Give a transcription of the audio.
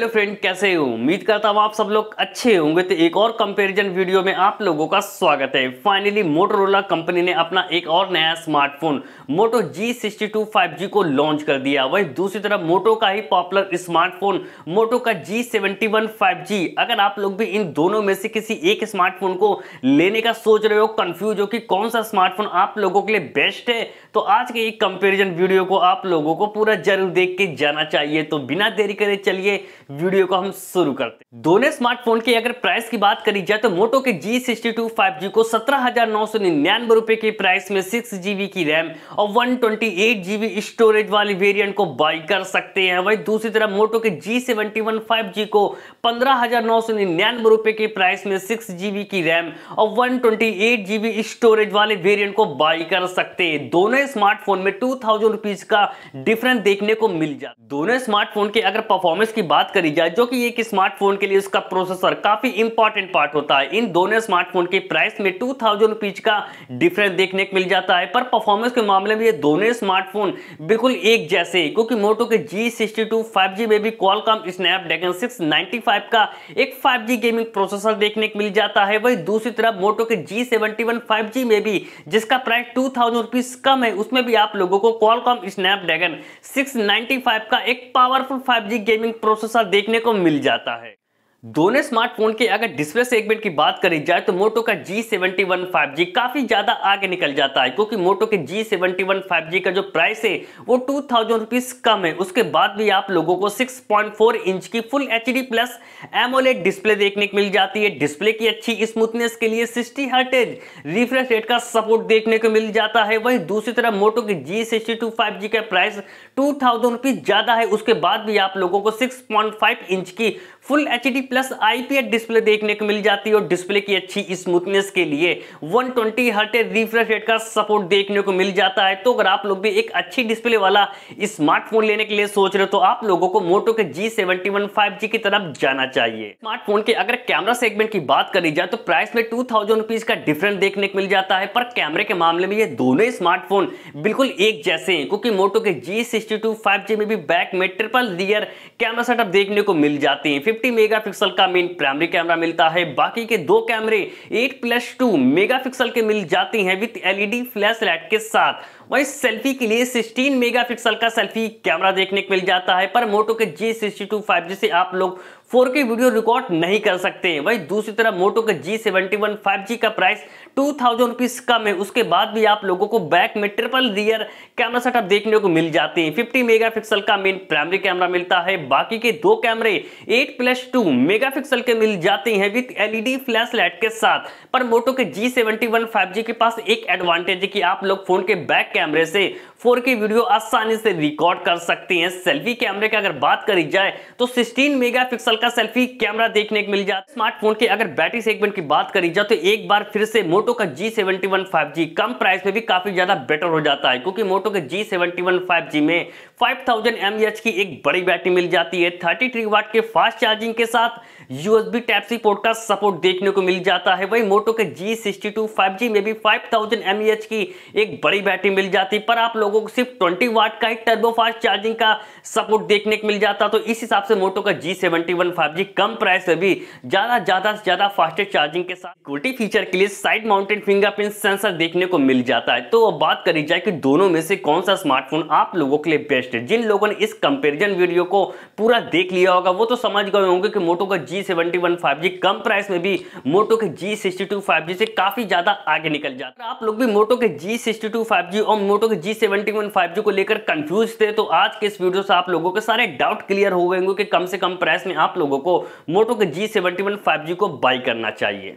Hello friend, कैसे हो? उम्मीद करता हूँ आप सब लोग अच्छे होंगे। तो एक और कंपैरिजन वीडियो में आप लोगों का स्वागत है। फाइनली मोटोरोला कंपनी ने अपना एक और नया smartphone Moto G sixty two five G को लॉन्च कर दिया। वही दूसरी तरफ़ मोटो का ही पॉपुलर स्मार्टफ़ोन मोटो का G seventy one five G अगर आप लोग भी इन दोनों में से किसी एक स्मार्टफ़ोन को लेने का सोच रहे हो कंफ्यूज हो कि कौन सा स्मार्टफ़ोन आप लोगों के लिए बेस्ट है तो आज के एक कंपेरिजन वीडियो को आप लोगों को पूरा ज़रूर देख के जाना चाहिए। तो बिना देरी करे चलिए वीडियो को हम शुरू करते हैं। दोनों स्मार्टफ़ोन की अगर प्राइस की बात करी जाए तो मोटो के G sixty two five G को सत्रह हज़ार नौ सौ निन्यानवे रुपए की प्राइस में सिक्स जीबी की रैम और one twenty eight GB storage वाली वेरिएंट को बाई कर सकते हैं। वही दूसरी तरफ़ मोटो के G seventy one five G को पंद्रह हज़ार नौ सौ निन्यानवे रुपए की प्राइस में सिक्स जीबी की रैम और one twenty eight GB storage वाले वेरियंट को बाई कर सकते हैं। दोनों स्मार्टफ़ोन में टू थाउज़ेंड रुपीज़ का डिफरेंस देखने को मिल जाता दोनों स्मार्टफ़ोन के अगर परफॉर्मेंस की बात करी जाए जो कि एक स्मार्टफ़ोन के लिए उसका प्रोसेसर काफ़ी इंपॉर्टेंट पार्ट होता है। इन दोनों स्मार्टफ़ोन के प्राइस में टू थाउज़ेंड का डिफरेंस देखने को मिल जाता है, पर परफॉर्मेंस के मामले में ये दोनों स्मार्टफ़ोन बिल्कुल एक जैसे क्योंकि मोटो के G sixty two five G में भी Qualcomm Snapdragon six ninety five का एक फाइव जी गेमिंग प्रोसेसर देखने को मिल जाता है। वही दूसरी तरफ़ मोटो के G seventy one five G में भी, जिसका प्राइस टू थाउज़ेंड रुपीज़ कम है, उसमें भी आप लोगों को Qualcomm Snapdragon six ninety five का एक powerful five G gaming processor देखने को मिल जाता है। दोनों स्मार्टफ़ोन के अगर डिस्प्ले सेगमेंट की बात करी जाए तो मोटो का G seventy one five G काफ़ी ज़्यादा आगे निकल जाता है, क्योंकि मोटो के G seventy one five G का जो प्राइस है, वो टू थाउज़ेंड रुपीज़ कम है। उसके बाद भी आप लोगों को सिक्स पॉइंट फोर इंच की full H D plus AMOLED display देखने को मिल जाती है। डिस्प्ले की अच्छी स्मूथनेस के लिए सिक्सटी हर्टेज रिफ्रेश रेट का सपोर्ट देखने को मिल जाता है। वही दूसरी तरफ़ मोटो के जी सिक्सटी का प्राइस टू ज़्यादा है। उसके बाद भी आप लोगों को सिक्स इंच की full H D plus IPS display देखने को मिल जाती है और डिस्प्ले की अच्छी स्मूथनेस के लिए 120 ट्वेंटी रिफ्रेश रेट का सपोर्ट देखने को मिल जाता है। तो अगर आप लोग भी एक अच्छी डिस्प्ले वाला स्मार्टफ़ोन लेने के लिए सोच रहे हो तो आप लोगों को मोटो के जी सेवेंटी की तरफ़ जाना चाहिए। स्मार्टफ़ोन के अगर कैमरा सेगमेंट की बात करी जाए तो प्राइस में टू थाउज़ेंड रुपीज़ का डिफरेंस देखने को मिल जाता है। पर कैमरे के मामले में ये दोनों स्मार्टफ़ोन बिल्कुल एक जैसे हैं, क्योंकि मोटो के G sixty two five G में भी बैक में ट्रिपल रियर कैमरा सेटअप देखने को मिल जाते हैं। 50 मेगापिक्सल का मेन प्राइमरी कैमरा मिलता है। बाकी के दो कैमरे 8 प्लस टू मेगा के मिल जाते हैं विथ एलईडी फ्लैश लाइट के साथ। वही सेल्फी के लिए 16 मेगापिक्सल का सेल्फी कैमरा देखने को मिल जाता है। पर मोटो के G sixty two five G से आप लोग 4K वीडियो रिकॉर्ड नहीं कर सकते। वही दूसरी तरफ़ मोटो के G seventy one five G का प्राइस टू थाउज़ेंड रुपीज़ कम है। उसके बाद भी आप लोगों को बैक में ट्रिपल रियर कैमरा सेटअप देखने को मिल जाते हैं। 50 मेगापिक्सल का मेन प्राइमरी कैमरा मिलता है। बाकी के दो कैमरे 8 प्लस टू मेगापिक्सल के मिल जाते हैं विथ एलईडी फ्लैश लाइट के साथ। पर मोटो के जी सेवेंटी वन के पास एक एडवांटेज है कि आप लोग फ़ोन के बैक कैमरे से 4K वीडियो आसानी से रिकॉर्ड कर सकते हैं। सेल्फी कैमरे की अगर बात करी जाए तो 16 मेगापिक्सल का सेल्फी कैमरा देखने को मिल जाता है। स्मार्टफ़ोन के अगर बैटरी सेगमेंट की बात करी जाए तो एक बार फिर से मोटो का जी सेवेंटी कम प्राइस में भी काफ़ी ज़्यादा बेटर हो जाता है, क्योंकि मोटो के जी सेवेंटी में फाइव थाउज़ेंड की एक बड़ी बैटरी मिल जाती है। थर्टी थ्री वाट के फास्ट चार्जिंग के साथ यूएसबी टाइप सी पोर्ट का सपोर्ट देखने को मिल जाता है। वही मोटो के G sixty two five G में भी फाइव थाउज़ेंड एमएच की एक बड़ी बैटरी मिल जाती है, पर आप लोगों को सिर्फ़ ट्वेंटी वाट का ही टर्बो फास्ट चार्जिंग का सपोर्ट देखने को मिल जाता तो इस हिसाब से मोटो का G seventy one five G कम प्राइस में भी ज़्यादा ज़्यादा से ज़्यादा फास्टेस्ट चार्जिंग के साथ सिक्योरिटी फीचर के लिए साइड माउंटेड फिंगरप्रिंट सेंसर देखने को मिल जाता है। तो अब बात करी जाए कि दोनों में से कौन सा स्मार्टफ़ोन आप लोगों के लिए बेस्ट है। जिन लोगों ने इस कंपेरिजन वीडियो को पूरा देख लिया होगा, वो तो समझ गए होंगे कि मोटो का जी सेवेंटी वन कम प्राइस में भी मोटो के जी सिक्सटी से काफ़ी ज़्यादा आगे निकल जाता है। आप लोग भी मोटो के जी सिक्सटी और मोटो के जी सेवेंटी वन को लेकर कंफ्यूज थे तो आज के इस वीडियो से आप लोगों के सारे डाउट क्लियर हो गए कि कम से कम प्राइस में आप लोगों को मोटो के G seventy one five G को बाई करना चाहिए।